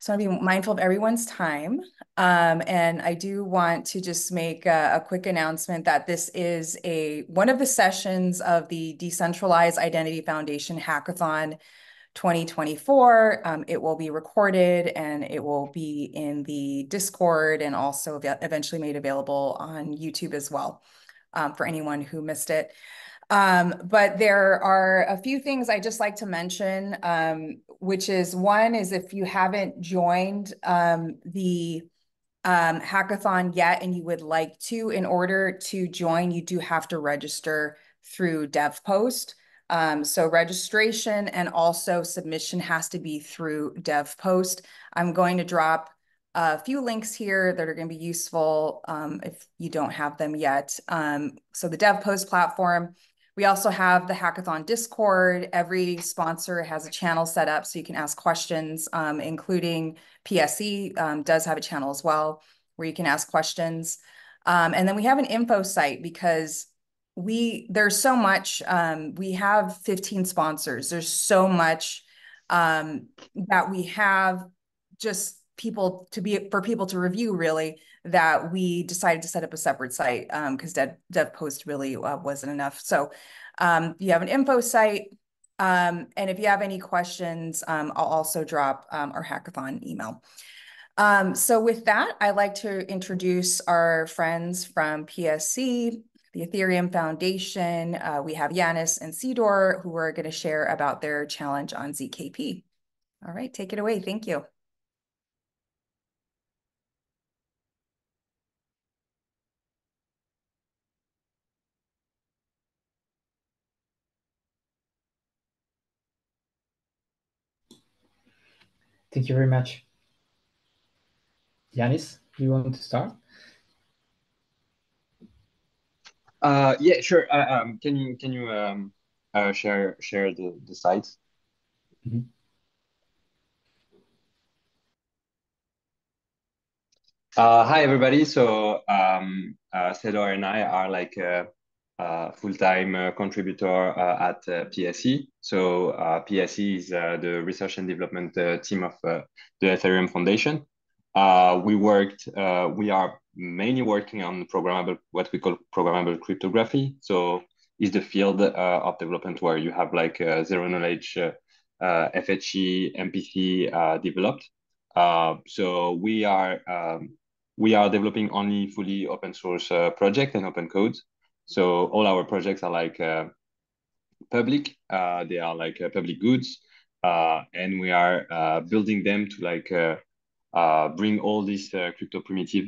So I'll be mindful of everyone's time. Um, and I do want to just make a, a, quick announcement that this is a one of the sessions of the Decentralized Identity Foundation Hackathon 2024. Um, it will be recorded and it will be in the Discord and also eventually made available on YouTube as well um, for anyone who missed it. Um, but there are a few things I just like to mention, um, which is one is if you haven't joined um, the um, hackathon yet and you would like to, in order to join, you do have to register through DevPost. Um, so registration and also submission has to be through DevPost. I'm going to drop a few links here that are going to be useful um, if you don't have them yet. So the DevPost platform, we also have the Hackathon Discord. Every sponsor has a channel set up so you can ask questions, um, including PSE um, does have a channel as well where you can ask questions. Um, and then we have an info site because we there's so much. Um, we have 15 sponsors. There's so much um, that we have just people to be for people to review really that we decided to set up a separate site because um, Dev, Post really uh, wasn't enough. So um, you have an info site. Um, and if you have any questions, um, I'll also drop um, our hackathon email. Um, so with that, I'd like to introduce our friends from PSE, the Ethereum Foundation. Uh, we have Yanis and Sidor who are going to share about their challenge on ZKP. All right, take it away. Thank you. Thank you very much. Yanis, do you want to start? Uh, yeah, sure. Uh, um, can you can you um, uh, share share the the slides? Mm -hmm. Uh, hi everybody. So um, uh, Sedor and I are like uh, uh, full-time uh, contributor uh, at uh, PSE. So uh, PSE is uh, the research and development team of the Ethereum Foundation. we worked, we are mainly working on programmable, what we call programmable cryptography. So is the field of development where you have like zero knowledge FHE, MPC developed. so we are um, we are developing only fully open source uh, project and open codes. So all our projects are like uh, public. Uh, they are like uh, public goods, and we are building them to like bring all this crypto primitive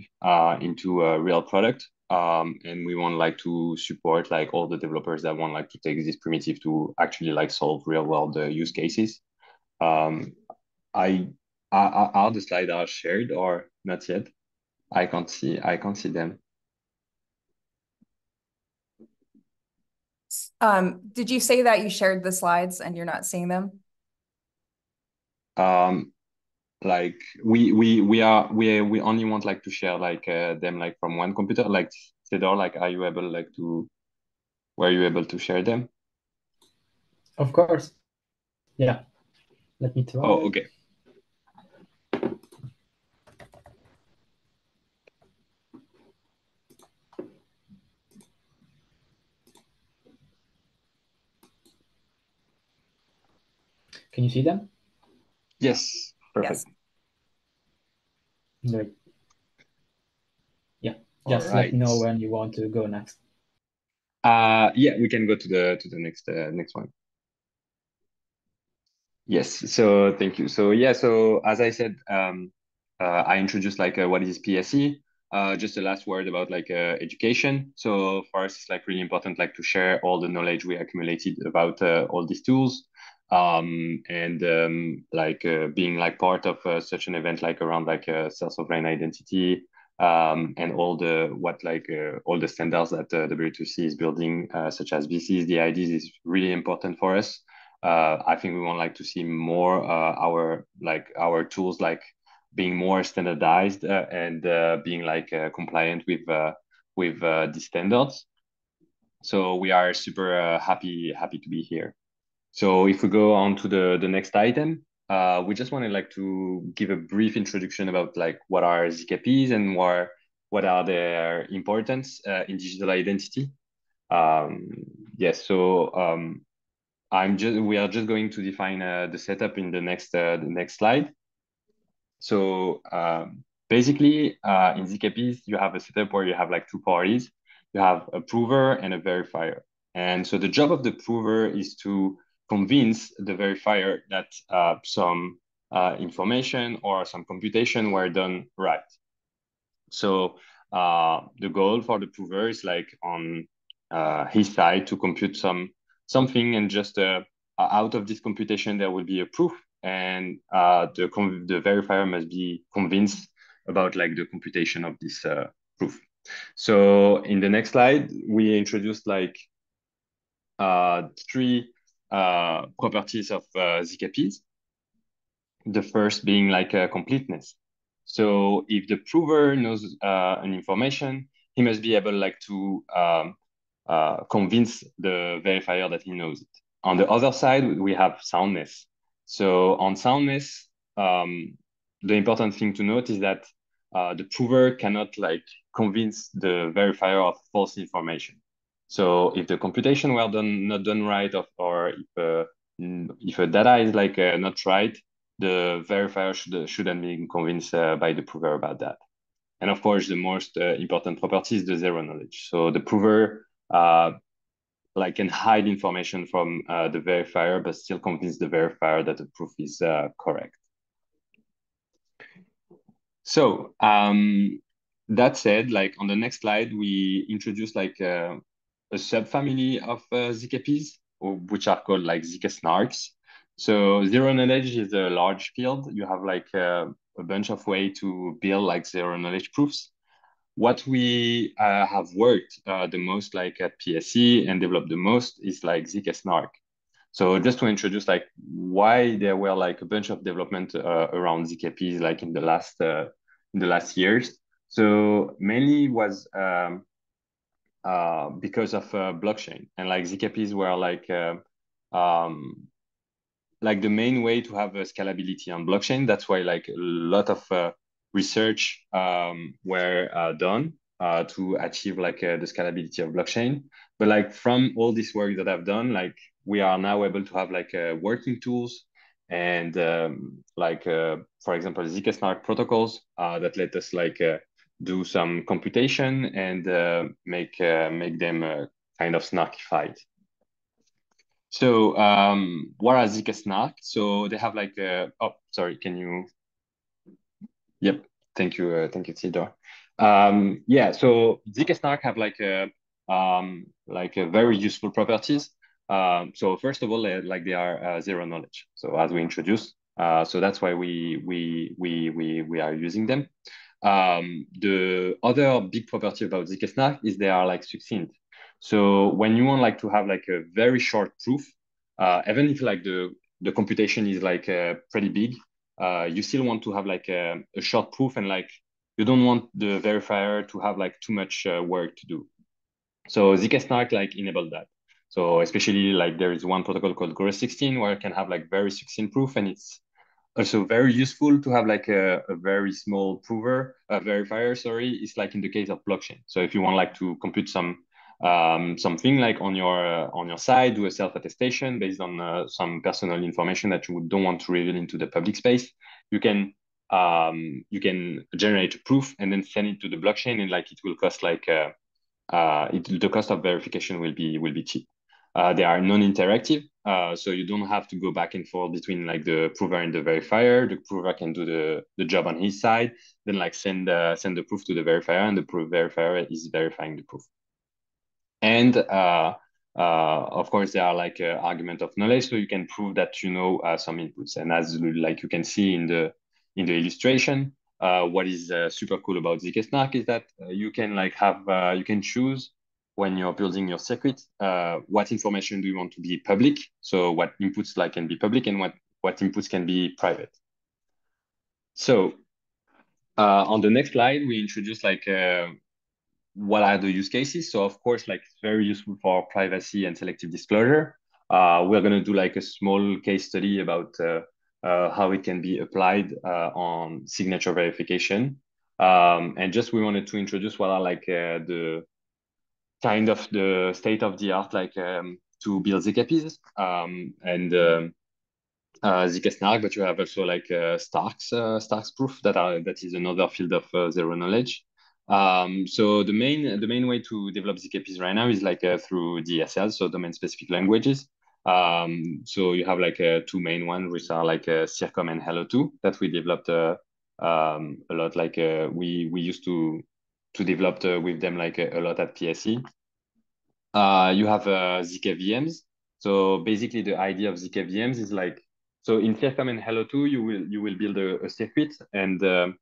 into a real product. Um, and we want like to support like all the developers that want like to take this primitive to actually like solve real world uh, use cases. Um, I are, are the slides are shared or not yet? I can't see. I can't see them. Um, did you say that you shared the slides and you're not seeing them? Um, like we we we are we we only want like to share like uh, them like from one computer. Like Sedor, like are you able like to were you able to share them? Of course. Yeah. Let me try. Oh, okay. Can you see them? Yes, perfect. Yes. Great. Yeah, just right. let me know when you want to go next. Uh, yeah, we can go to the to the next uh, next one. Yes, so thank you. So yeah, so as I said, um, uh, I introduced like uh, what is PSE. Uh, just a last word about like uh, education. So for us, it's like really important like to share all the knowledge we accumulated about uh, all these tools um, and um, like uh, being like part of uh, such an event like around like uh, self-sovereign identity um, and all the what like uh, all the standards that uh, W3C is building, uh, such as VCs, DIDs, is really important for us. I think we want like to see more our like our tools like being more standardized and being like compliant with with the standards. So we are super happy happy to be here. So if we go on to the, the next item, uh, we just wanted like to give a brief introduction about like what are ZKPs and what what are their importance uh, in digital identity. Um, yes, so um, I'm just we are just going to define uh, the setup in the next uh, the next slide. So um, basically, uh, in ZKPs, you have a setup where you have like two parties. You have a prover and a verifier. And so the job of the prover is to convince the verifier that uh, some uh, information or some computation were done right. So uh, the goal for the prover is like on uh, his side to compute some something and just uh, out of this computation there will be a proof and uh, the the verifier must be convinced about like the computation of this proof. So in the next slide, we introduced like uh, three uh, properties of uh, ZKPs. The first being like a completeness. So if the prover knows uh, an information, he must be able like to um, uh, convince the verifier that he knows it. On the other side, we have soundness. So on soundness, um, the important thing to note is that uh, the prover cannot like convince the verifier of false information. So if the computation were done not done right, or, or if uh, if a data is like uh, not right, the verifier should shouldn't be convinced uh, by the prover about that. And of course, the most uh, important property is the zero knowledge. So the prover uh, like can hide information from uh, the verifier, but still convince the verifier that the proof is correct. So um, that said, like on the next slide, we introduce like a subfamily of uh, ZKPs, which are called like ZK snarks. So zero knowledge is a large field. You have like uh, a bunch of way to build like zero knowledge proofs. What we uh, have worked uh, the most like at PSE and developed the most is like ZK snark. So just to introduce like why there were like a bunch of development uh, around ZKPs like in the last uh, in the last years. So mainly was um, uh, because of uh, blockchain and like ZKPs were like uh, um, like the main way to have a scalability on blockchain. That's why like a lot of uh, research um, were uh, done uh, to achieve like the scalability of blockchain. But like from all this work that I've done, like we are now able to have like working tools and um, like for example zk snark protocols that let us like do some computation and uh, make uh, make them uh, kind of snarkified. So um, what are ZK snark? So they have like a, oh sorry, can you? Yep, thank you, uh, thank you, Theodore. Um, yeah, so ZK snark have like a um, like a very useful properties. Um, so first of all, like they are uh, zero knowledge. So as we introduced, uh, so that's why we we we we we are using them. Um, the other big property about zk-snark is they are like succinct. So when you want like to have like a very short proof, uh, even if like the the computation is like uh, pretty big, uh, you still want to have like a, a, short proof and like you don't want the verifier to have like too much uh, work to do. So zk-snark like enable that. So especially like there is one protocol called Groth16 where you can have like very succinct proof and it's also very useful to have like a, a very small prover, a verifier, sorry, it's like in the case of blockchain. So if you want like to compute some um, something like on your uh, on your side, do a self attestation based on uh, some personal information that you don't want to reveal into the public space, you can um, you can generate a proof and then send it to the blockchain, and like it will cost like uh, uh, it, the cost of verification will be will be cheap. Uh, they are non-interactive, uh, so you don't have to go back and forth between like the prover and the verifier. The prover can do the, the job on his side, then like send uh, send the proof to the verifier, and the proof verifier is verifying the proof. And uh, uh, of course, there are like uh, argument of knowledge, so you can prove that you know uh, some inputs. And as like you can see in the in the illustration, uh, what is uh, super cool about zk-snark is that uh, you can like have uh, you can choose when you're building your circuit, uh, what information do you want to be public? So what inputs like can be public and what, what inputs can be private. So uh, on the next slide, we introduce like uh, what are the use cases. So of course, like very useful for privacy and selective disclosure. Uh, we're gonna do like a small case study about uh, uh, how it can be applied on signature verification. Um, and just we wanted to introduce what are like the kind of the state of the art, like um, to build ZKPs um, and um, uh, zk-SNARK, but you have also like uh, Stark's uh, Stark's proof that are that is another field of uh, zero knowledge. Um, so the main the main way to develop ZKPs right now is like uh, through DSL, so domain specific languages. Um, so you have like uh, two main ones, which are like uh, CIRCOM and Halo2 that we developed uh, um, a lot. Like uh, we we used to to develop with them like a, a lot at PSE. Uh, you have uh, ZK VMs. So basically, the idea of ZK VMs is like so in CIRCOM and Halo2, you will you will build a, a circuit and um,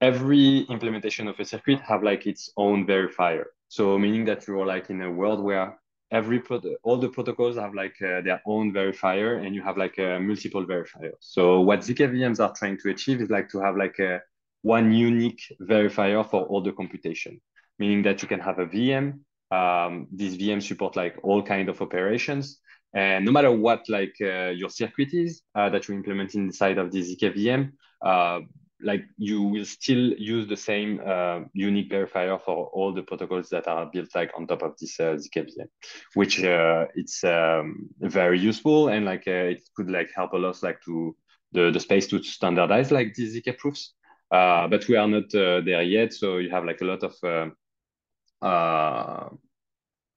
every implementation of a circuit have like its own verifier. So meaning that you're like in a world where every pro- all the protocols have like uh, their own verifier and you have like uh, multiple verifiers. So what ZK VMs are trying to achieve is like to have like a one unique verifier for all the computation, meaning that you can have a VM. Um, these VMs support like all kind of operations. And no matter what like uh, your circuit is uh, that you implement inside of the ZK VM, uh, like you will still use the same uh, unique verifier for all the protocols that are built like on top of this uh, ZKVM, which uh, it's um, very useful and like it could like help a lot like to the, the space to standardize like these ZK proofs. Uh, but we are not uh, there yet, so you have like a lot of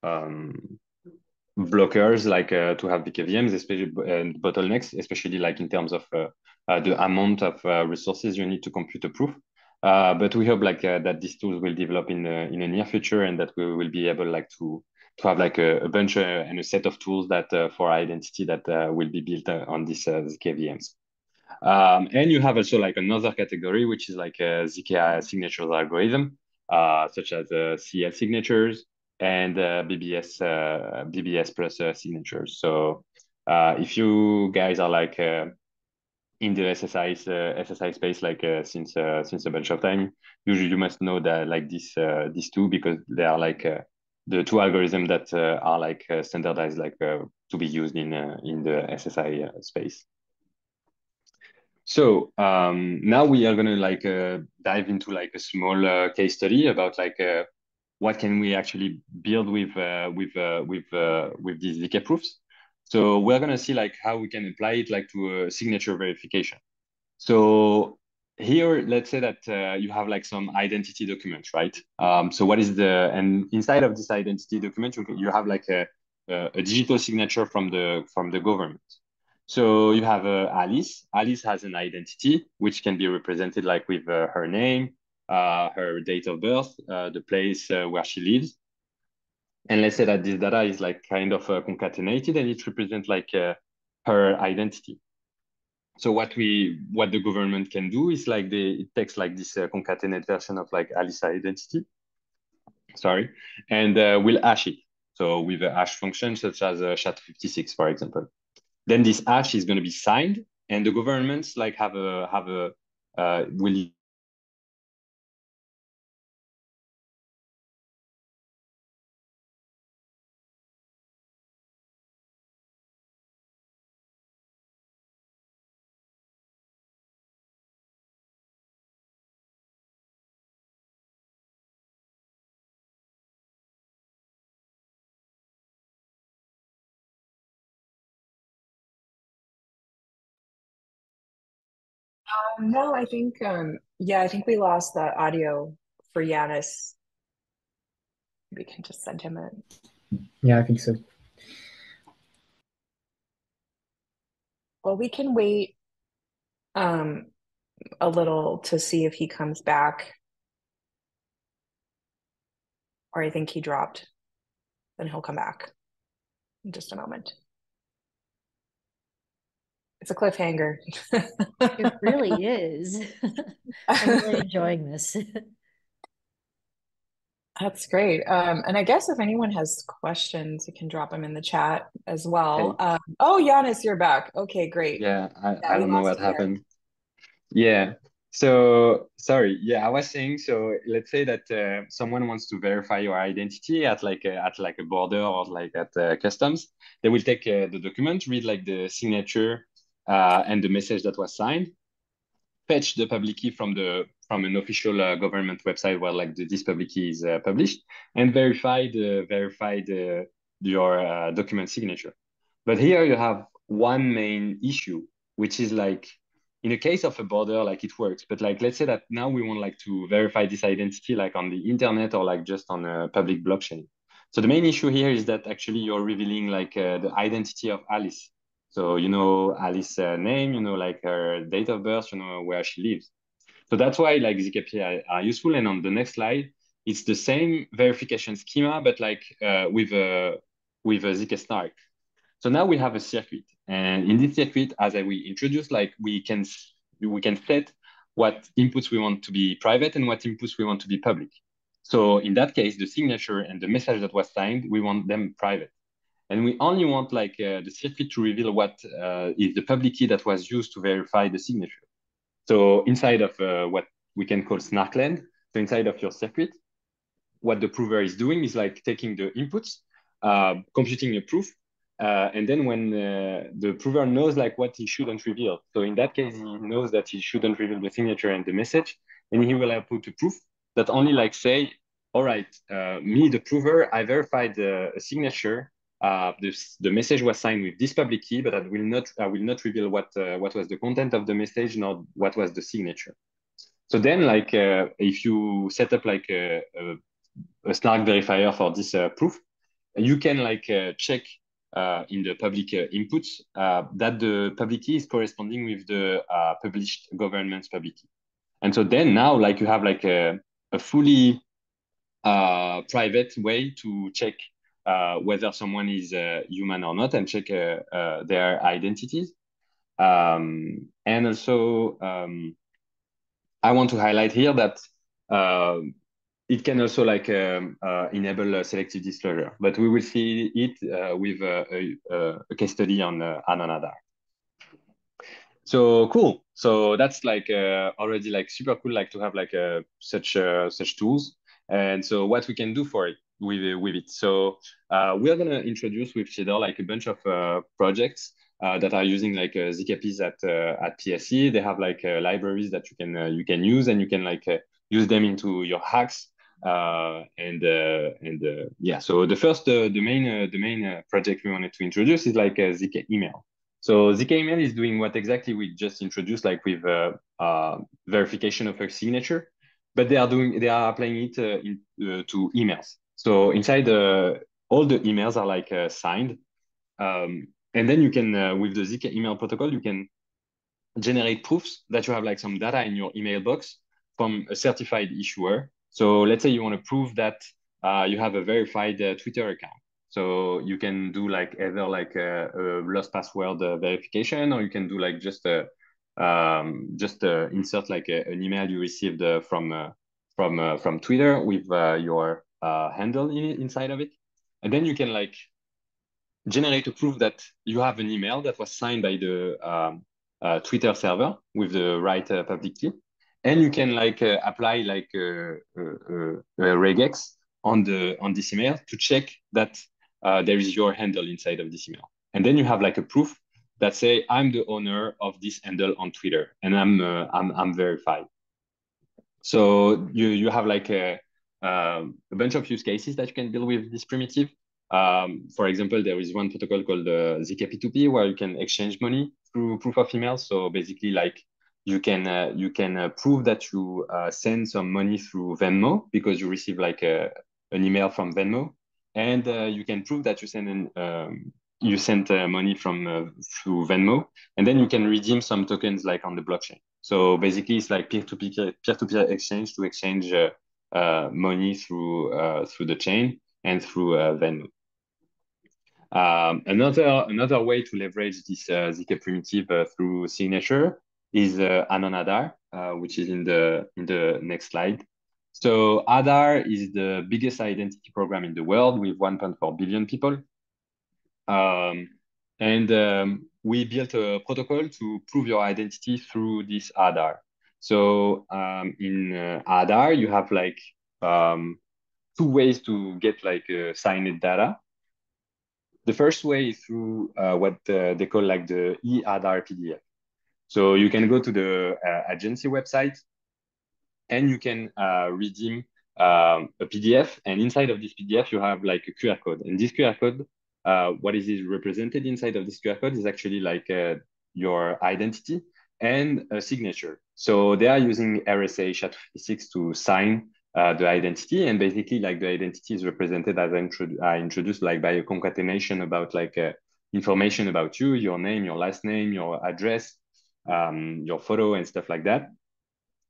um, blockers like uh, to have ZKVMs, especially and bottlenecks, especially like in terms of uh, uh, the amount of uh, resources you need to compute a proof. Uh, but we hope like uh, that these tools will develop in the in the near future and that we will be able like to to have like a, a bunch and a set of tools that for identity that will be built on these ZKVMs. Um, and you have also like another category, which is like uh, a ZK signatures algorithm, uh, such as uh, CL signatures, and uh, BBS uh, BBS plus uh, signatures. So if you guys are like in the SSI SSI space like since since a bunch of time, usually you must know that like this these two because they are like the two algorithms that are like standardized like to be used in in the SSI space. So um, now we are gonna like uh, dive into like a small uh, case study about like uh, what can we actually build with uh, with uh, with uh, with these ZK proofs. So we're gonna see like how we can apply it like to a signature verification. So here, let's say that uh, you have like some identity documents, right? Um, so what is the and inside of this identity document, you, you have like a, a, a digital signature from the from the government. So you have uh, Alice. Alice has an identity which can be represented like with uh, her name, uh, her date of birth, uh, the place uh, where she lives. And let's say that this data is like kind of concatenated and it represents like her identity. So what we what the government can do is like they it takes like this uh, concatenated version of like Alice identity, sorry, and uh, will hash it. So with a hash function such as uh, SHA-256, for example. Then this hash is going to be signed, and the governments like have a have a uh, will Um, no, I think um yeah, I think we lost the audio for Yanis. We can just send him a Yeah, I think so. Well, we can wait um a little to see if he comes back. Or I think he dropped. Then he'll come back in just a moment. It's a cliffhanger. it really is. I'm really enjoying this. That's great. Um, and I guess if anyone has questions, you can drop them in the chat as well. Um, oh, Yanis, you're back. Okay, great. Yeah, I, yeah, I don't know what happened. Yeah. So sorry. Yeah, I was saying. So let's say that uh, someone wants to verify your identity at like a, at like a border or like at uh, customs. They will take uh, the document, read like the signature uh, and the message that was signed, fetch the public key from the from an official uh, government website where like the, this public key is uh, published, and verify the verify the your uh, document signature. But here you have one main issue, which is like in the case of a border, like it works. But like let's say that now we want like to verify this identity like on the internet or like just on a public blockchain. So the main issue here is that actually you're revealing like uh, the identity of Alice. So you know Alice's name, you know like her date of birth, you know where she lives. So that's why like ZKP are, useful. And on the next slide, it's the same verification schema, but like uh, with a with a ZK Snark. So now we have a circuit, and in this circuit, as I we introduced, like we can we can set what inputs we want to be private and what inputs we want to be public. So in that case, the signature and the message that was signed, we want them private. And we only want like uh, the circuit to reveal what uh, is the public key that was used to verify the signature. So inside of uh, what we can call Snarkland, so inside of your circuit, what the prover is doing is like taking the inputs, uh, computing a proof, uh, and then when uh, the prover knows like what he shouldn't reveal. So in that case, he knows that he shouldn't reveal the signature and the message, and he will output a proof that only like say, all right, uh, me, the prover, I verified the signature uh, this, the message was signed with this public key, but I will not I will not reveal what uh, what was the content of the message nor what was the signature. So then, like uh, if you set up like a, a, a Snark verifier for this uh, proof, you can like uh, check uh, in the public inputs that the public key is corresponding with the published government's public key. And so then now, like you have like a, a fully private way to check uh, whether someone is uh, human or not and check uh, their identities. Um, and also, um, I want to highlight here that it can also like um, uh, enable selective disclosure, but we will see it uh, with a, a, case study on uh. So cool. So that's like already like super cool, like to have like such such tools. And so what we can do for it with with it. So uh, we are gonna introduce with Shader like a bunch of uh, projects uh, that are using like uh, ZKPs at uh, at PSE. They have like uh, libraries that you can uh, you can use and you can like uh, use them into your hacks. Uh, and and yeah, so the first the main the main project we wanted to introduce is like ZK email. So ZK email is doing what exactly we just introduced, like with verification of a signature, but they are doing they are applying it in, to emails. So inside the all the emails are like uh, signed, um, and then you can uh, with the ZK email protocol you can generate proofs that you have like some data in your email box from a certified issuer. So let's say you want to prove that uh, you have a verified uh, Twitter account. So you can do like either like a, a lost password uh, verification, or you can do like just a um, just insert like a, an email you received uh, from from from Twitter with your uh, handle in, inside of it. And then you can like generate a proof that you have an email that was signed by the um, uh, Twitter server with the right uh, public key. And you can like uh, apply like a, a, regex on the on this email to check that uh, there is your handle inside of this email. And then you have like a proof that say I'm the owner of this handle on Twitter and I'm uh, I'm, I'm verified. So you you have like a um, a bunch of use cases that you can build with this primitive. Um, for example, there is one protocol called the ZK-P2P where you can exchange money through proof of email. So basically, like you can uh, you can uh, prove that you uh, send some money through Venmo because you receive like a, an email from Venmo, and uh, you can prove that you send an, um, you sent uh, money from uh, through Venmo, and then you can redeem some tokens like on the blockchain. So basically, it's like peer-to-peer peer-to-peer exchange to exchange uh, money through uh, through the chain and through uh, Venmo. Um, another another way to leverage this ZK primitive through signature is Anon Aadhaar, which is in the in the next slide. So Aadhaar is the biggest identity program in the world with 1.4 billion people. Um, and um, we built a protocol to prove your identity through this Aadhaar. So um, in uh, Aadhaar, you have like um, two ways to get like uh, signed data. the first way is through uh, what uh, they call like the e-Aadhaar PDF. So you can go to the uh, agency website and you can uh, redeem um, a PDF. And inside of this PDF, you have like a QR code. And this QR code, what is represented inside of this QR code is actually like your identity and a signature. So they are using RSA SHA-256 to sign uh, the identity and basically like the identity is represented as I, I introduced like by a concatenation about like uh, information about you, your name, your last name, your address, um, your photo and stuff like that.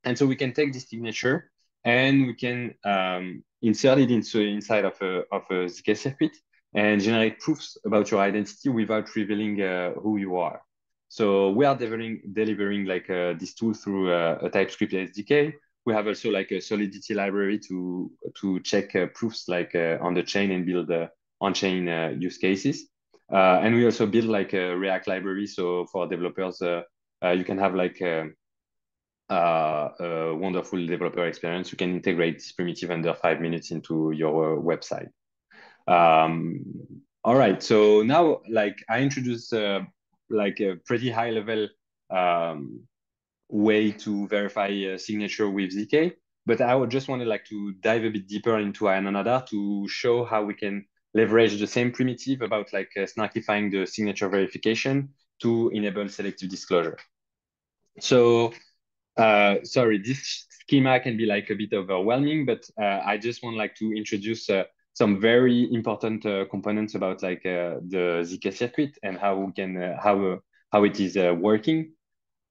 And so we can take this signature and we can um, insert it into inside of a, of a ZK circuit and generate proofs about your identity without revealing uh, who you are. So we are delivering, delivering like uh, this tool through uh, a TypeScript SDK we have also like a Solidity library to to check uh, proofs like uh, on the chain and build uh, on-chain uh, use cases. Uh, and we also build like a React library. So for developers, uh, you can have like a, a, wonderful developer experience. You can integrate this primitive under five minutes into your website. Um, all right. So now like I introduced like a pretty high level um, way to verify a signature with ZK. But I would just wanted like to dive a bit deeper into Aadhaar to show how we can leverage the same primitive about like uh, snarkifying the signature verification to enable selective disclosure. So, uh, sorry, this schema can be like a bit overwhelming, but uh, I just want like to introduce uh, some very important uh, components about like uh, the ZK circuit and how we can how how it is working.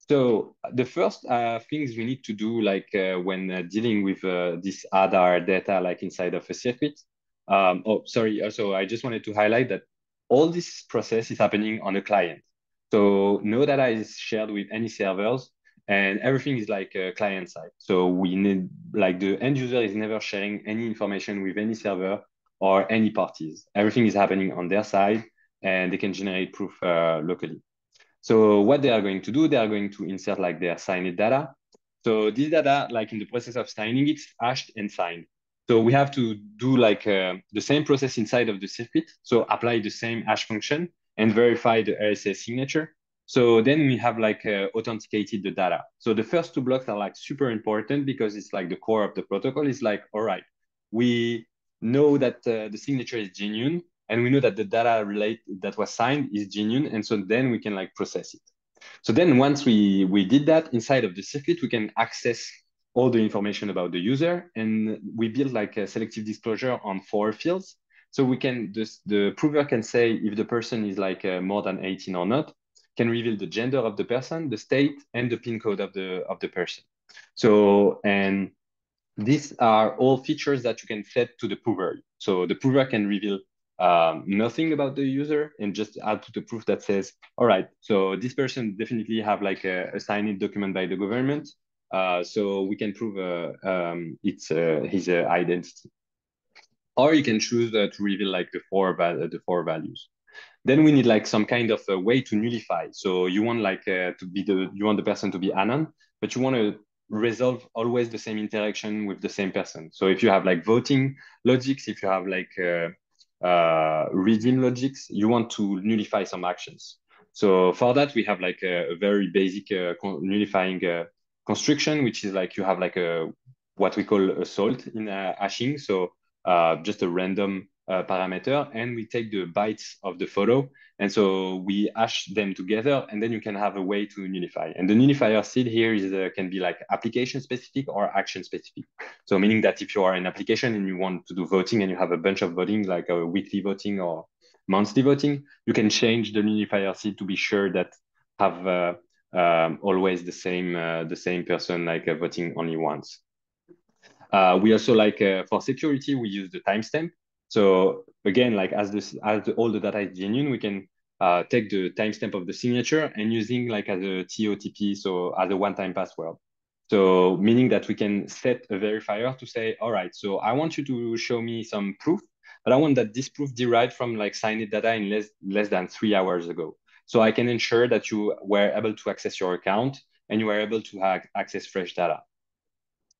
So the first uh, things we need to do, like uh, when uh, dealing with uh, this Aadhaar data, like inside of a circuit. Um, oh, sorry. Also, I just wanted to highlight that all this process is happening on the client. So no data is shared with any servers, and everything is like client side. So we need like the end user is never sharing any information with any server or any parties. Everything is happening on their side, and they can generate proof uh, locally. So what they are going to do, they are going to insert like their signed data. So this data, like in the process of signing, it's hashed and signed. So we have to do like uh, the same process inside of the circuit. So apply the same hash function and verify the RSA signature. So then we have like uh, authenticated the data. So the first two blocks are like super important because it's like the core of the protocol is like, all right, we know that uh, the signature is genuine and we know that the data relate that was signed is genuine and so then we can like process it. So then once we we did that inside of the circuit we can access all the information about the user and we build like a selective disclosure on four fields. So we can this, the prover can say if the person is like uh, more than 18 or not can reveal the gender of the person the state and the pin code of the of the person. So and these are all features that you can set to the prover so the prover can reveal um, nothing about the user and just add to the proof that says, all right, so this person definitely have like a, a signed document by the government. Uh, so we can prove uh, um, it's uh, his uh, identity. Or you can choose uh, to reveal like the four, the four values. Then we need like some kind of a way to nullify. So you want like uh, to be the, you want the person to be anon, but you want to resolve always the same interaction with the same person. So if you have like voting logics, if you have like uh, redeem logics, you want to nullify some actions. So for that, we have like a, a very basic uh, nullifying uh, construction, which is like you have like a what we call a salt in uh, hashing. So uh, just a random uh, parameter, and we take the bytes of the photo, and so we hash them together, and then you can have a way to nullify. And the nullifier seed here is uh, can be like application specific or action specific. So meaning that if you are an application and you want to do voting and you have a bunch of voting, like a weekly voting or monthly voting, you can change the nullifier seed to be sure that have uh, um, always the same uh, the same person like uh, voting only once. We also like for security, we use the timestamp. So again, like as this as the, all the data is genuine, we can uh, take the timestamp of the signature and using like as a TOTP, so as a one-time password. So meaning that we can set a verifier to say, all right, so I want you to show me some proof, but I want that this proof derived from like signed data in less less than three hours ago. So I can ensure that you were able to access your account and you were able to have access fresh data.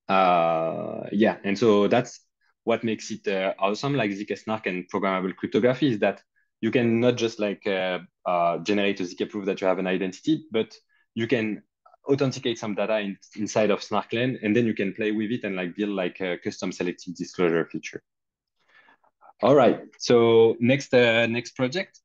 Uh, yeah, and so that's what makes it uh, awesome, like zk-SNARK and programmable cryptography, is that you can not just like uh, uh, generate a ZK proof that you have an identity, but you can authenticate some data in, inside of Snarkland, and then you can play with it and like build like a custom selective disclosure feature. All right, so next uh, next project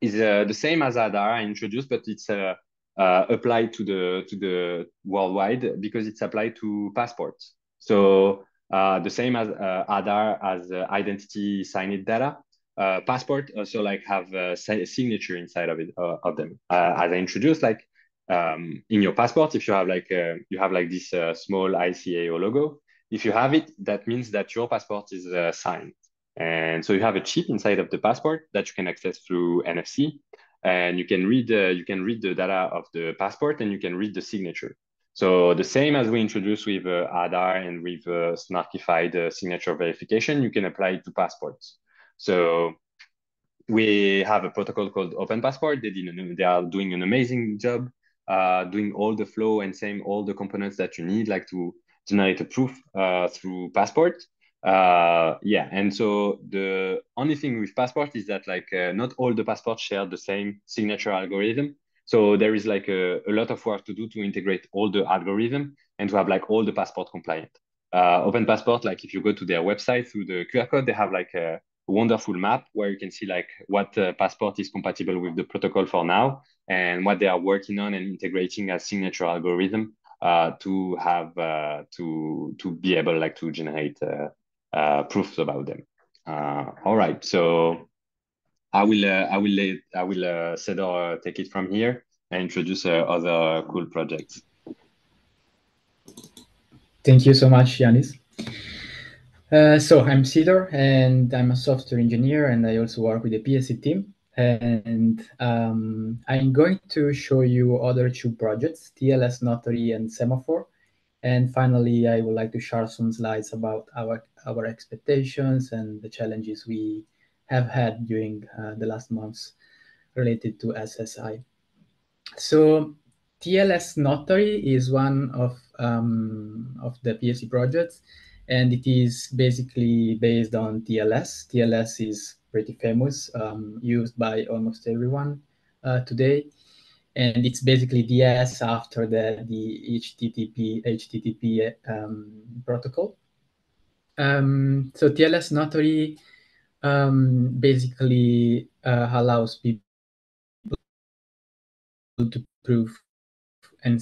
is uh, the same as Aadhaar I introduced, but it's uh, applied to the to the worldwide because it's applied to passports. So the same as uh, Aadhaar as uh, identity signed data. Uh, passport also like have a signature inside of it uh, of them. Uh, as I introduced, like um, in your passport, if you have like uh, you have like this uh, small ICAO logo, if you have it, that means that your passport is uh, signed. And so you have a chip inside of the passport that you can access through NFC, and you can read uh, you can read the data of the passport and you can read the signature. So the same as we introduced with uh, Aadhaar and with uh, Snarkified uh, signature verification, you can apply it to passports. So we have a protocol called Open Passport. They did they are doing an amazing job uh, doing all the flow and same all the components that you need, like to generate a proof uh, through Passport. Uh, yeah, and so the only thing with Passport is that like uh, not all the passports share the same signature algorithm. So there is like a, a lot of work to do to integrate all the algorithm and to have like all the passport compliant. Uh, Open Passport, like if you go to their website through the QR code, they have like a wonderful map where you can see like what uh, passport is compatible with the protocol for now and what they are working on and integrating as signature algorithm uh, to have uh, to to be able like to generate uh, uh, proofs about them. Uh, all right, so I will I will let I will uh, Sedor take it from here and introduce other cool projects. Thank you so much, Yanis. Uh, so I'm Cedar and I'm a software engineer and I also work with the PSE team. And um, I'm going to show you other two projects, TLS Notary and Semaphore. And finally, I would like to share some slides about our, our expectations and the challenges we have had during uh, the last months related to SSI. So TLS Notary is one of, um, of the PSE projects and it is basically based on TLS. TLS is pretty famous, um, used by almost everyone uh, today. And it's basically DS after the, the HTTP, HTTP um, protocol. Um, so TLS Notary um, basically uh, allows people to prove and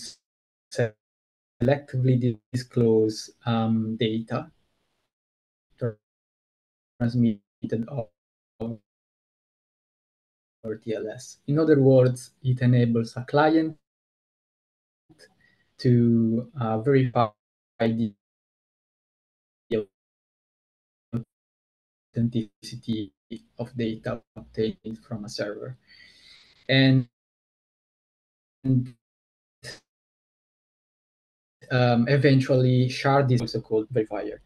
selectively disclose um, data transmitted over TLS. In other words, it enables a client to uh, verify the authenticity of data obtained from a server. And, and um, eventually shard is also called verifier.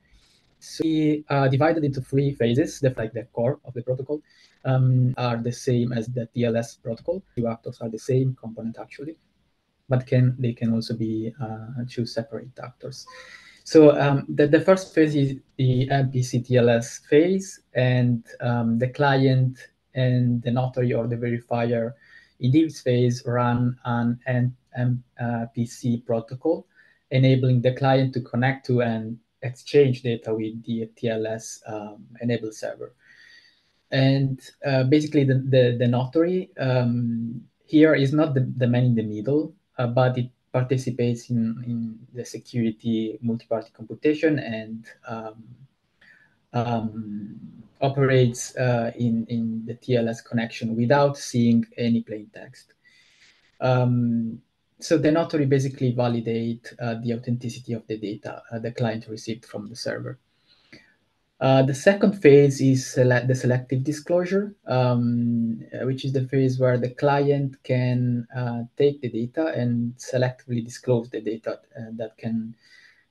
So we uh, divided into three phases that like the core of the protocol um, are the same as the TLS protocol. Two actors are the same component actually, but can they can also be uh, two separate actors. So um, the, the first phase is the MPC TLS phase and um, the client and the notary or the verifier in this phase run an MPC uh, protocol enabling the client to connect to and exchange data with the TLS um, enabled server. And uh, basically the, the, the notary um, here is not the, the man in the middle, uh, but it participates in, in the security multi-party computation and um, um operates uh, in, in the TLS connection without seeing any plain text. Um, so the notary basically validate uh, the authenticity of the data uh, the client received from the server. Uh, the second phase is sele the selective disclosure, um, uh, which is the phase where the client can uh, take the data and selectively disclose the data uh, that can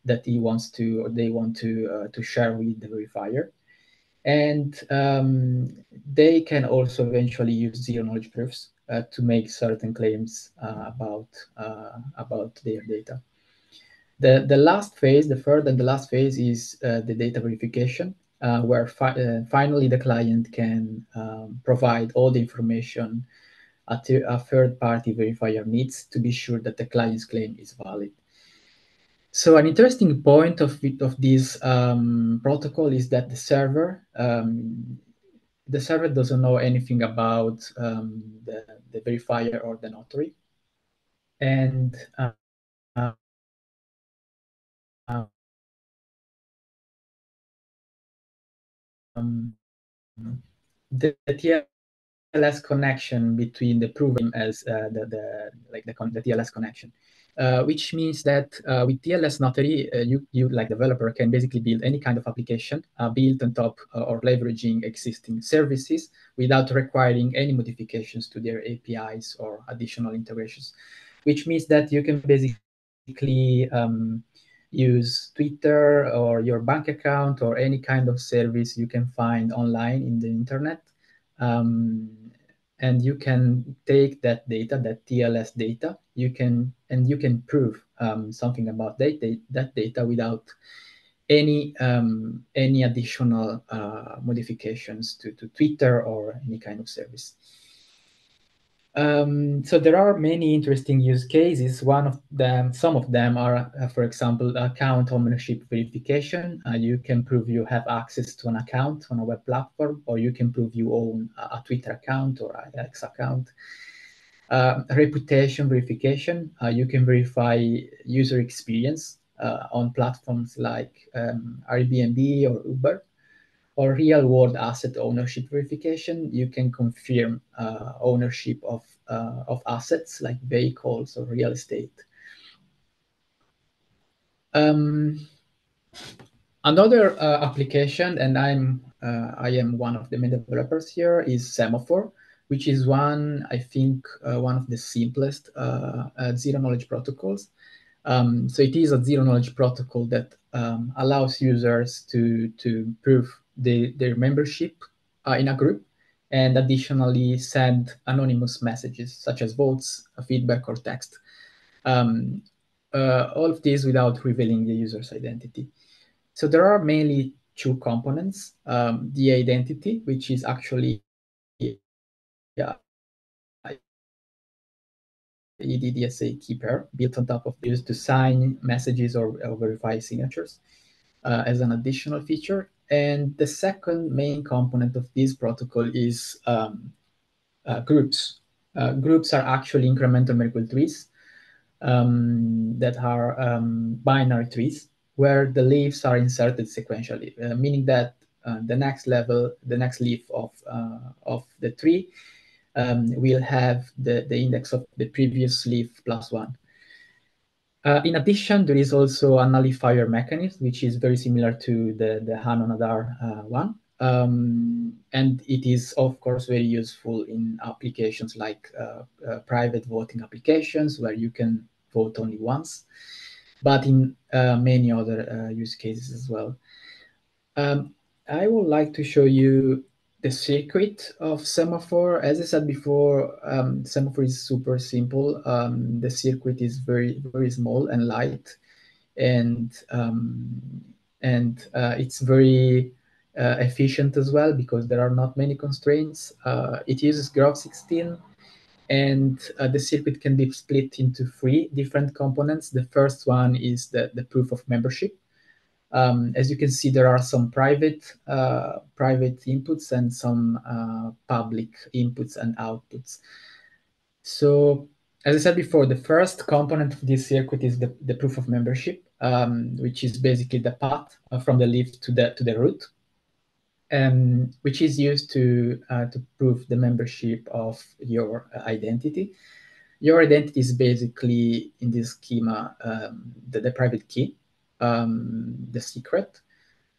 that he wants to or they want to to share with the verifier. And um, they can also eventually use zero knowledge proofs uh, to make certain claims uh, about uh, about their data. The, the last phase, the third and the last phase is the data verification. uh, where fi uh, finally the client can um, provide all the information a, a third-party verifier needs to be sure that the client's claim is valid. So an interesting point of, of this um, protocol is that the server um, the server doesn't know anything about um, the, the verifier or the notary. And uh, um, the, the TLS connection between the proof as uh, the, the like the, the TLS connection, uh, which means that uh, with TLS Notary, uh, you you like developer can basically build any kind of application uh, built on top uh, or leveraging existing services without requiring any modifications to their APIs or additional integrations, which means that you can basically um, use Twitter or your bank account or any kind of service you can find online in the internet. Um, and you can take that data, that TLS data, you can and you can prove um, something about that, that data without any um, any additional uh, modifications to, to Twitter or any kind of service. Um, so there are many interesting use cases. One of them, some of them are, uh, for example, account ownership verification. Uh, you can prove you have access to an account on a web platform, or you can prove you own a, Twitter account or an X account. Uh, reputation verification. Uh, you can verify user experience uh, on platforms like um, Airbnb or Uber or real world asset ownership verification, you can confirm uh, ownership of, uh, of assets like vehicles or real estate. Um, another uh, application, and I'm uh, I am one of the main developers here, is Semaphore, which is one I think uh, one of the simplest uh, zero knowledge protocols. Um, so it is a zero knowledge protocol that um, allows users to to prove the, their membership uh, in a group and additionally send anonymous messages such as votes, feedback, or text. Um, uh, all of this without revealing the user's identity. So there are mainly two components, um, the identity, which is actually yeah, EDDSA key pair built on top of this to sign messages or, or verify signatures uh, as an additional feature. And the second main component of this protocol is um, uh, groups. Uh, groups are actually incremental Merkle trees um, that are um, binary trees where the leaves are inserted sequentially, uh, meaning that uh, the next level, the next leaf of, uh, of the tree um, will have the, the index of the previous leaf plus one. Uh, in addition, there is also a nullifier mechanism, which is very similar to the, the Anon Aadhaar uh, one. Um, and it is, of course, very useful in applications like uh, uh private voting applications where you can vote only once, but in uh, many other uh, use cases as well. Um, I would like to show you the circuit of semaphore. As i said before um, semaphore is super simple. Um, the circuit is very very small and light. And um, and uh, it's very uh, efficient as well because there are not many constraints. Uh, it uses Groth16 and uh, the circuit can be split into three different components. The first one is the, the proof of membership um, as you can see, there are some private uh, private inputs and some uh, public inputs and outputs. So as I said before, the first component of this circuit is the, the proof of membership, um, which is basically the path uh, from the leaf to the to the root, um, which is used to uh, to prove the membership of your identity. Your identity is basically in this schema um, the, the private key um, the secret.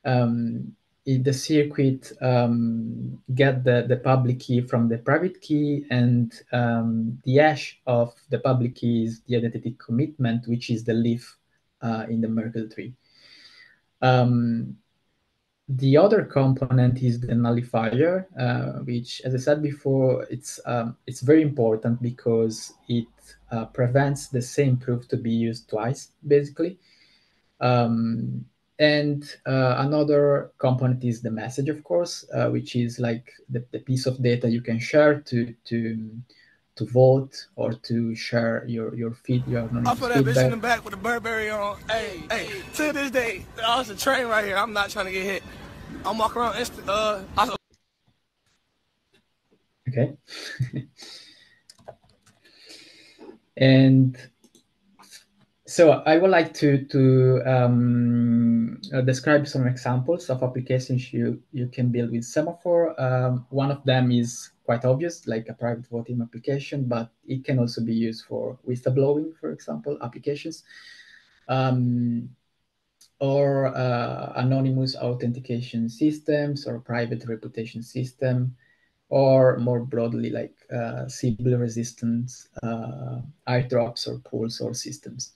Um, the circuit um, get the, the public key from the private key and um, the hash of the public key is the identity commitment, which is the leaf uh, in the Merkle tree. Um, the other component is the nullifier, uh, which, as I said before, it's um, it's very important because it uh, prevents the same proof to be used twice, basically. Um, and uh, another component is the message, of course, uh, which is like the, the piece of data you can share to to to vote or to share your your feed your Off of that bitch in the back with the Burberry on. Hey, hey. To this day, oh, it's a train right here. I'm not trying to get hit. I'm walking around. Insta- uh, I- okay. and so I would like to to um, uh, describe some examples of applications you you can build with Semaphore. Um, one of them is quite obvious, like a private voting application, but it can also be used for whistleblowing, for example, applications, um, or uh, anonymous authentication systems or private reputation system, or more broadly, like uh, Sybil resistance uh, airdrops or pools or systems.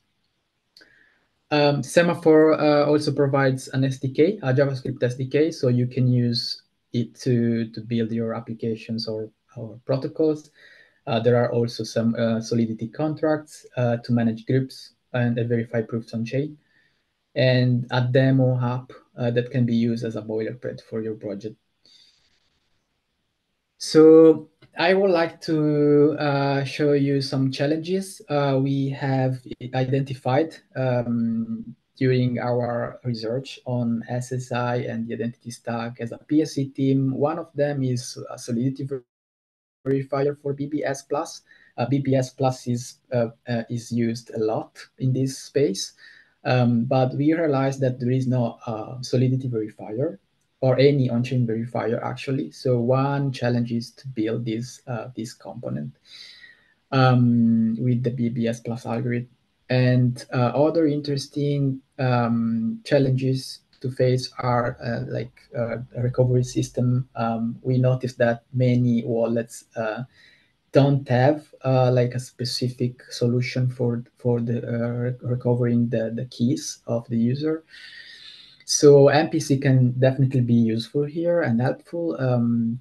Um, Semaphore uh, also provides an SDK, a JavaScript SDK, so you can use it to, to build your applications or, or protocols. Uh, there are also some uh, Solidity contracts uh, to manage groups and verify proofs on chain, and a demo app uh, that can be used as a boilerplate for your project. So I would like to uh, show you some challenges uh, we have identified um, during our research on SSI and the identity stack as a PSE team. One of them is a Solidity verifier for BBS Plus. Uh, BBS Plus is uh, uh, is used a lot in this space, um, but we realized that there is no uh, Solidity verifier or any on-chain verifier actually. So one challenge is to build this uh, this component um, with the BBS plus algorithm. And uh, other interesting um, challenges to face are uh, like uh, a recovery system. Um, we noticed that many wallets uh, don't have uh, like a specific solution for for the recovering the, the keys of the user. So MPC can definitely be useful here and helpful, um,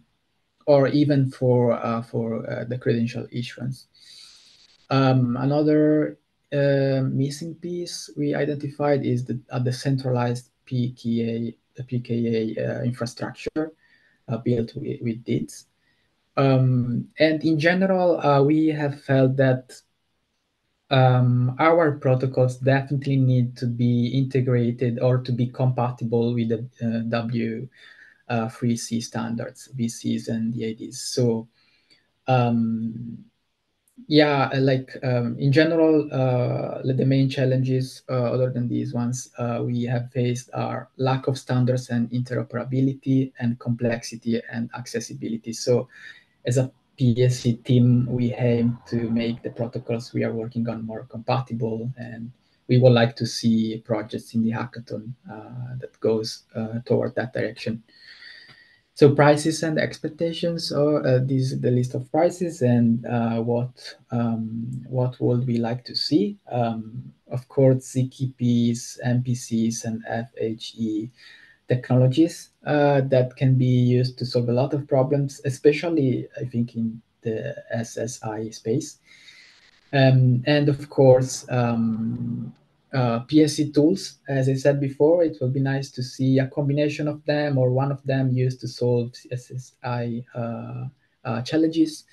or even for uh, for uh, the credential issuance. Um, another uh, missing piece we identified is the uh, the centralized PKI PKI uh, infrastructure uh, built with, with. Um, and in general, we have felt that um, our protocols definitely need to be integrated or to be compatible with the uh, W uh, free C standards, VCs and DIDs. So um, yeah, like um, in general, uh, the main challenges uh, other than these ones uh, we have faced are lack of standards and interoperability and complexity and accessibility. So as a PSE team, we aim to make the protocols we are working on more compatible, and we would like to see projects in the hackathon uh, that goes uh, toward that direction. So prices and expectations, or uh, this is the list of prices and uh, what um, what would we like to see. Um, of course, ZKPs, MPCs, and FHE technologies uh, that can be used to solve a lot of problems, especially I think in the SSI space. Um, and of course, um, uh, PSE tools. As I said before, it will be nice to see a combination of them or one of them used to solve SSI uh, uh, challenges.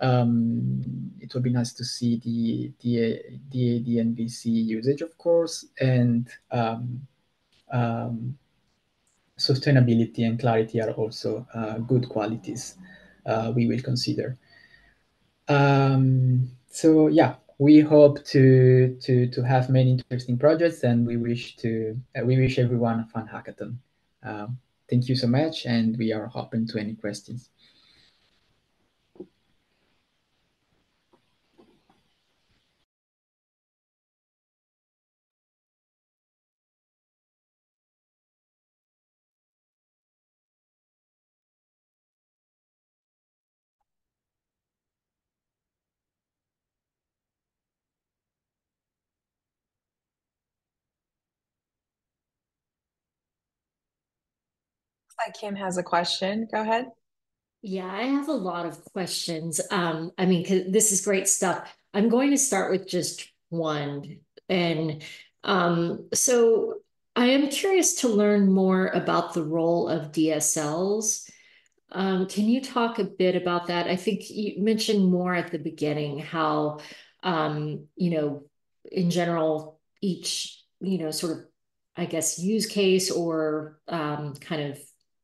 Um, it would be nice to see the the the, NVC usage, of course, and um, um, sustainability and clarity are also uh, good qualities uh, we will consider. Um, so yeah, we hope to to to have many interesting projects, and we wish to uh, we wish everyone a fun hackathon. Um, thank you so much, and we are open to any questions. Like Kim has a question. Go ahead. Yeah, I have a lot of questions. Um, I mean, this is great stuff. I'm going to start with just one. And um, so I am curious to learn more about the role of DSLs. Um, can you talk a bit about that? I think you mentioned more at the beginning how, um, you know, in general, each, you know, sort of, I guess, use case or um, kind of,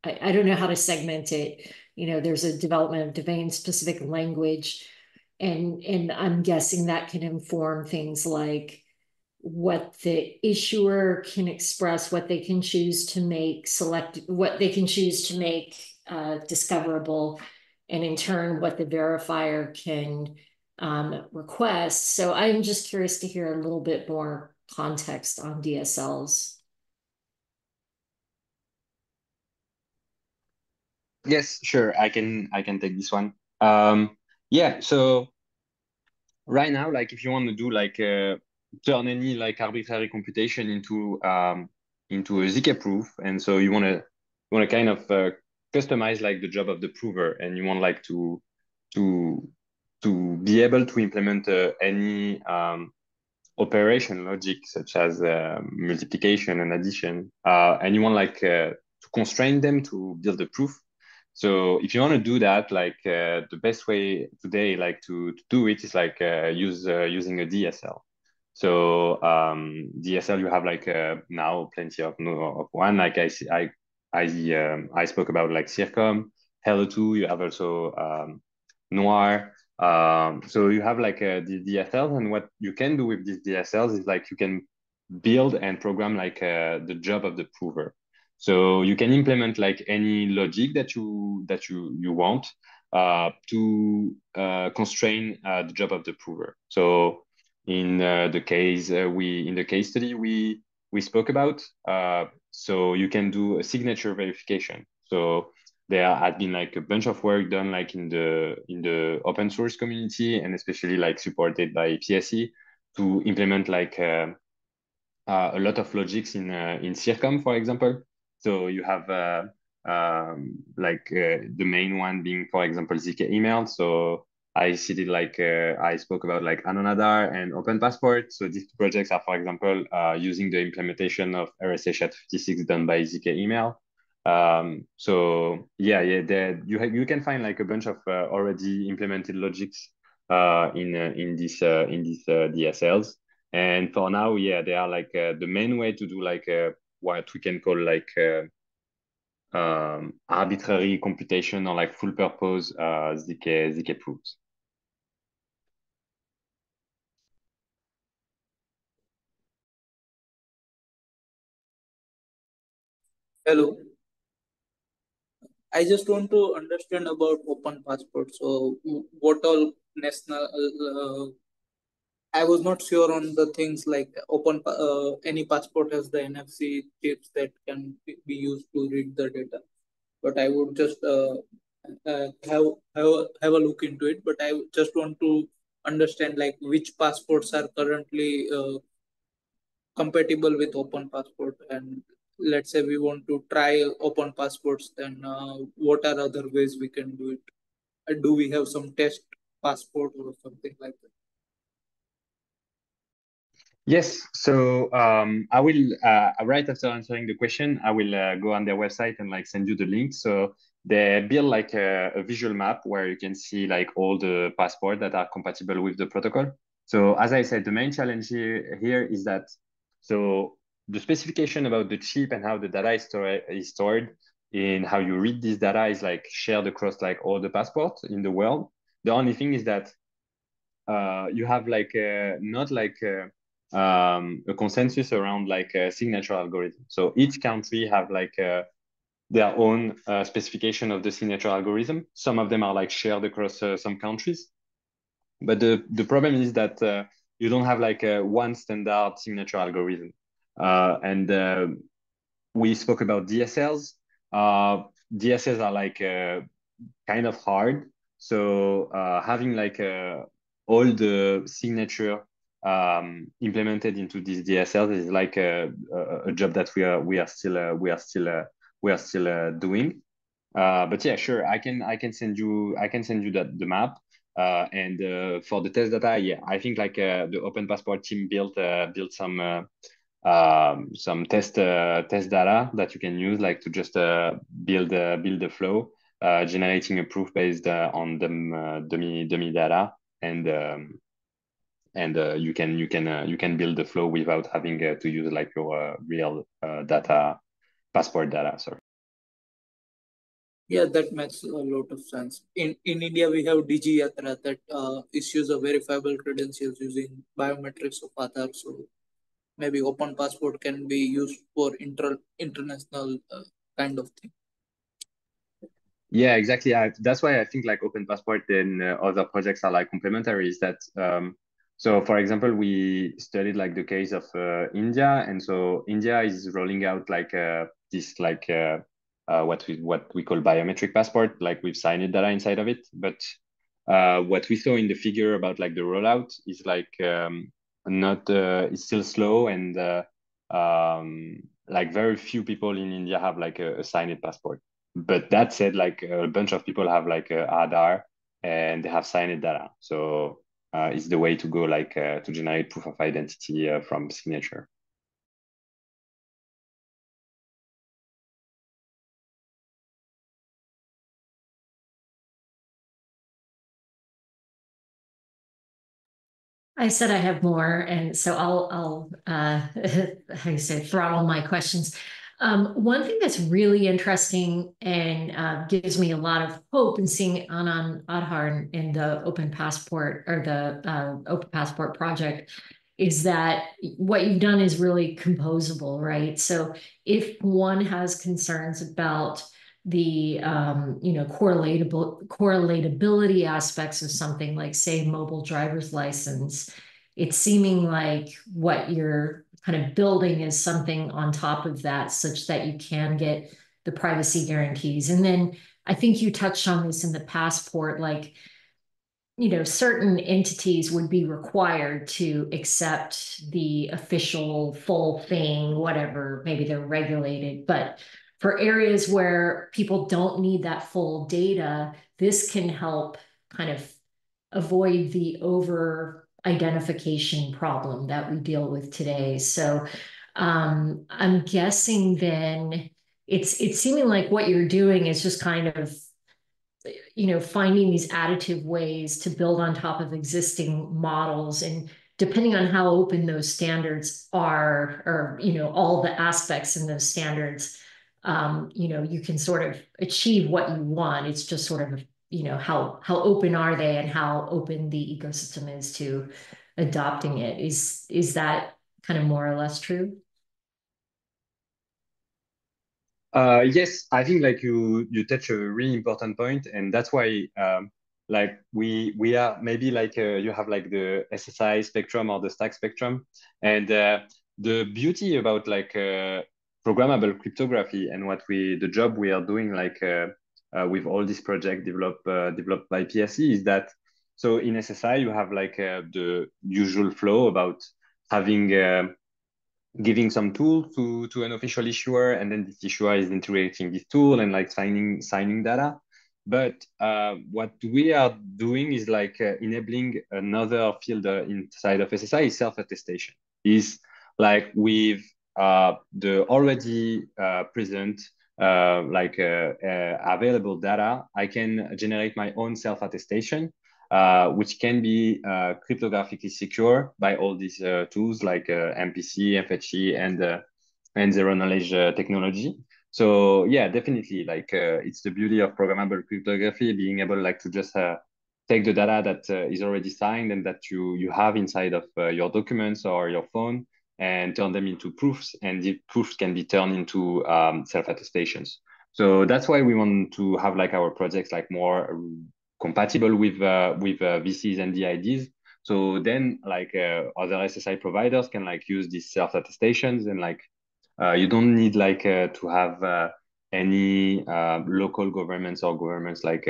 I, I don't know how to segment it. You know, there's a development of domain specific language, and and I'm guessing that can inform things like what the issuer can express, what they can choose to make select, what they can choose to make uh, discoverable, and in turn, what the verifier can um, request. So I'm just curious to hear a little bit more context on DSLs. Yes, sure. I can I can take this one. Um, yeah. So right now, like if you want to do like uh, turn any like arbitrary computation into um, into a zk proof, and so you want to you want to kind of uh, customize like the job of the prover, and you want like to to to be able to implement uh, any um, operation logic such as uh, multiplication and addition, uh, and you want like uh, to constrain them to build a proof. So if you want to do that, like uh, the best way today, like to, to do it is like uh, use uh, using a DSL. So um, DSL, you have like uh, now plenty of of one. Like I I I um, I spoke about like Circom, Halo2. You have also um, Noir. Um, so you have like uh, the DSLs, and what you can do with these DSLs is like you can build and program like uh, the job of the prover. So you can implement like any logic that you that you you want uh, to uh, constrain uh, the job of the prover. So in uh, the case uh, we in the case study we we spoke about. Uh, so you can do a signature verification. So there had been like a bunch of work done like in the in the open source community and especially like supported by PSE to implement like a lot of logics in in Circom, for example. So you have uh, um, like the main one being, for example, ZK email. So I it like uh, I spoke about like Anon Aadhaar and Open Passport. So these projects are, for example, uh, using the implementation of RSA SHA-256 done by ZK email. Um, so yeah, yeah, there, you you can find like a bunch of uh, already implemented logics uh, in uh, in this uh, in these DSLs. And for now, yeah, they are like the main way to do like what we can call like um, arbitrary computation or like full purpose uh, ZK, ZK proofs. Hello. I just want to understand about open passport. So, what all national? Uh, I was not sure on the things like open. Uh, any passport has the NFC chips that can be used to read the data, but I would just uh, uh, have have have a look into it. But I just want to understand like which passports are currently uh, compatible with open passport and let's say we want to try open passports then uh, what are other ways we can do it uh, do we have some test passport or something like that yes so um, i will uh, right after answering the question i will uh, go on their website and like send you the link so they build like a, a visual map where you can see like all the passports that are compatible with the protocol so as i said the main challenge here, here is that so the specification about the chip and how the data is, store, is stored in how you read this data is like shared across like all the passports in the world. The only thing is that uh, you have like not like um, a consensus around like a signature algorithm. So each country have like uh, their own uh, specification of the signature algorithm. Some of them are like shared across uh, some countries. But the, the problem is that you don't have like a one standard signature algorithm. Uh, and uh, we spoke about DSLs. Uh, DSLs are like kind of hard. So having like all the signature um, implemented into these DSLs is like a, a, a, job that we are we are still uh, we are still uh, we are still uh, doing. but yeah, sure, I can I can send you I can send you that the map. and for the test data, yeah, I think like the Open Passport team built built some um, some test uh, test data that you can use like to just uh, build uh, build the flow, uh, generating a proof based uh, on the uh, dummy dummy data, and um, and you can you can you can build the flow without having to use like your real data passport data. Sorry. Yeah, that makes a lot of sense. In in India, we have DigiYatra that uh, issues a verifiable credentials using biometrics of Aadhaar. So maybe open passport can be used for inter international uh, kind of thing yeah exactly I, that's why i think like open passport and uh, other projects are like complementary is that um, so for example we studied like the case of uh, india and so india is rolling out like uh, this like uh, uh, what we what we call biometric passport like we've signed data inside of it but uh, what we saw in the figure about like the rollout is like um, not uh, it's still slow and um, like very few people in India have like a, a signed passport. But that said, like a bunch of people have like a Aadhaar and they have signed data. So uh, it's the way to go, like uh, to generate proof of identity uh, from signature. I said I have more, and so I'll I'll uh, how you say throttle my questions. Um, one thing that's really interesting and uh, gives me a lot of hope in seeing Anon Aadhaar in, in the Open Passport or the uh, Open Passport project is that what you've done is really composable, right? So if one has concerns about the um, you know correlatable correlatability aspects of something like say mobile driver's license it's seeming like what you're kind of building is something on top of that such that you can get the privacy guarantees. And then i think you touched on this in the passport like you know certain entities would be required to accept the official full thing whatever maybe they're regulated. But for areas where people don't need that full data, this can help kind of avoid the over identification problem that we deal with today. So um, I'm guessing then it's it's seeming like what you're doing is just kind of you know finding these additive ways to build on top of existing models and depending on how open those standards are or you know all the aspects in those standards um, you know, you can sort of achieve what you want. It's just sort of, you know, how how open are they and how open the ecosystem is to adopting it. Is is that kind of more or less true? Uh, yes, I think like you you touch a really important point, and that's why um, like we we are maybe like uh, you have like the SSI spectrum or the stack spectrum, and uh, the beauty about like uh, programmable cryptography and what we the job we are doing like uh, uh, with all this project developed uh, developed by PSE is that so in SSI you have like uh, the usual flow about having uh, giving some tool to to an official issuer and then this issuer is integrating this tool and like signing signing data. But uh, what we are doing is like enabling another field inside of SSI is self attestation is like with uh, the already uh, present uh, like uh, uh, available data, I can generate my own self attestation, uh, which can be cryptographically secure by all these tools like MPC, FHE, and and zero knowledge technology. So yeah, definitely, like it's the beauty of programmable cryptography, being able like to just take the data that uh, is already signed and that you you have inside of uh, your documents or your phone and turn them into proofs, and the proofs can be turned into um, self-attestations. So that's why we want to have like our projects like more compatible with uh, with uh, VCs and DIDs. So then like uh, other SSI providers can like use these self-attestations and like uh, you don't need like uh, to have uh, any local governments or governments like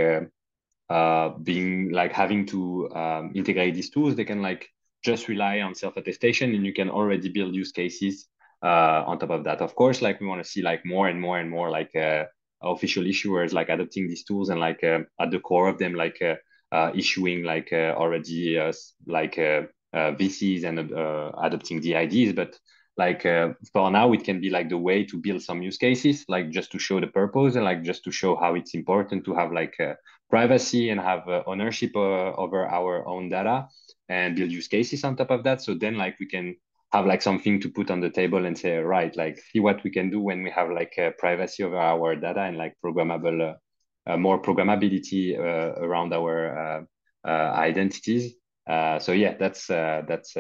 being like having to um, integrate these tools. They can like just rely on self-attestation and you can already build use cases uh, on top of that. Of course, like we want to see like more and more and more like uh, official issuers like adopting these tools and like uh, at the core of them like uh, uh, issuing like uh, already like VCs and adopting the IDs. But like for now it can be like the way to build some use cases like just to show the purpose and like just to show how it's important to have like privacy and have ownership over our own data and build use cases on top of that so then like we can have like something to put on the table and say right like see what we can do when we have like uh, privacy over our data and like programmable uh, more programmability around our identities so yeah that's that's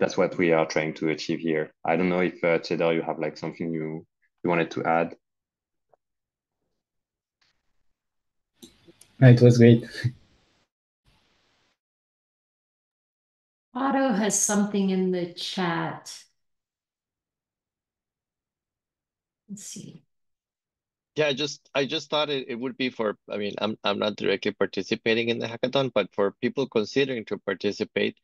that's what we are trying to achieve here. I don't know if uh, Cedoor, you have like something you you wanted to add. It was great. Otto has something in the chat. Let's see. Yeah, I just I just thought it, it would be for I mean I'm I'm not directly participating in the hackathon, but for people considering to participate,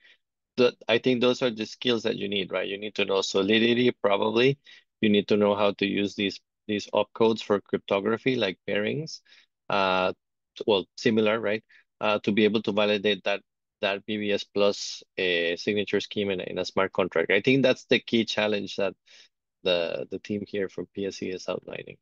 the, I think those are the skills that you need, right? You need to know solidity, probably. You need to know how to use these these opcodes for cryptography, like pairings. Uh, well, similar, right? Uh, to be able to validate that that BBS plus a signature scheme in, in a smart contract. I think that's the key challenge that the the team here from PSE is outlining.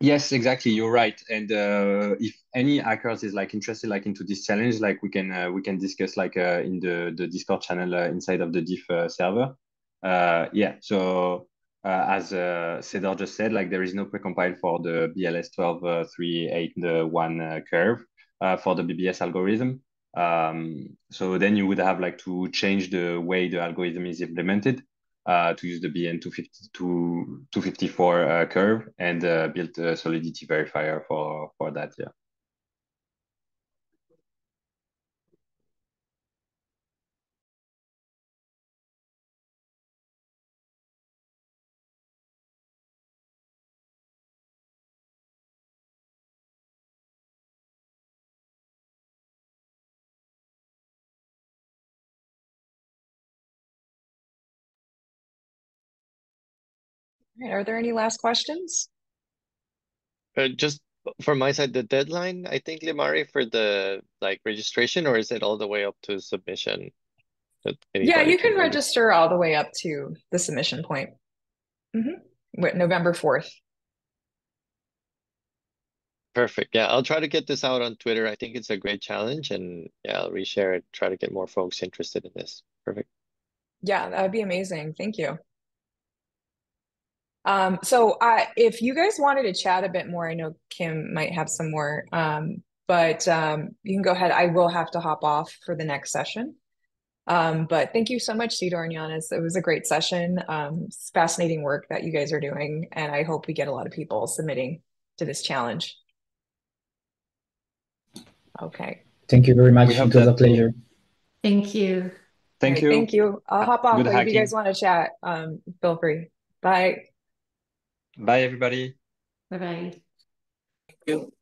Yes, exactly. You're right. And uh, if any hackers is like interested like into this challenge, like we can uh, we can discuss like uh, in the the Discord channel uh, inside of the DIF uh, server. Uh, yeah. So as Cedoor just said, like there is no precompile for the BLS 12381 curve for the BBS algorithm. Um, so then you would have like to change the way the algorithm is implemented uh, to use the BN 254 uh, curve and uh, build a solidity verifier for, for that, yeah. Right, are there any last questions? Uh, just from my side, the deadline, I think, Limari, for the like registration, or is it all the way up to submission? Yeah, you can, can register all the way up to the submission point. Mm-hmm. November 4th. Perfect. Yeah, I'll try to get this out on Twitter. I think it's a great challenge, and yeah, I'll reshare it, try to get more folks interested in this. Perfect. Yeah, that would be amazing. Thank you. Um, so I, if you guys wanted to chat a bit more, I know Kim might have some more, um, but um, you can go ahead. I will have to hop off for the next session. Um, but thank you so much, Cedoor and Giannis. It was a great session. Um, it's fascinating work that you guys are doing, and I hope we get a lot of people submitting to this challenge. Okay. Thank you very much. It was a pleasure. Thank you. Thank right, you. Thank you. I'll hop off. If you guys want to chat, um, feel free. Bye. Bye, everybody. Bye bye. Thank you.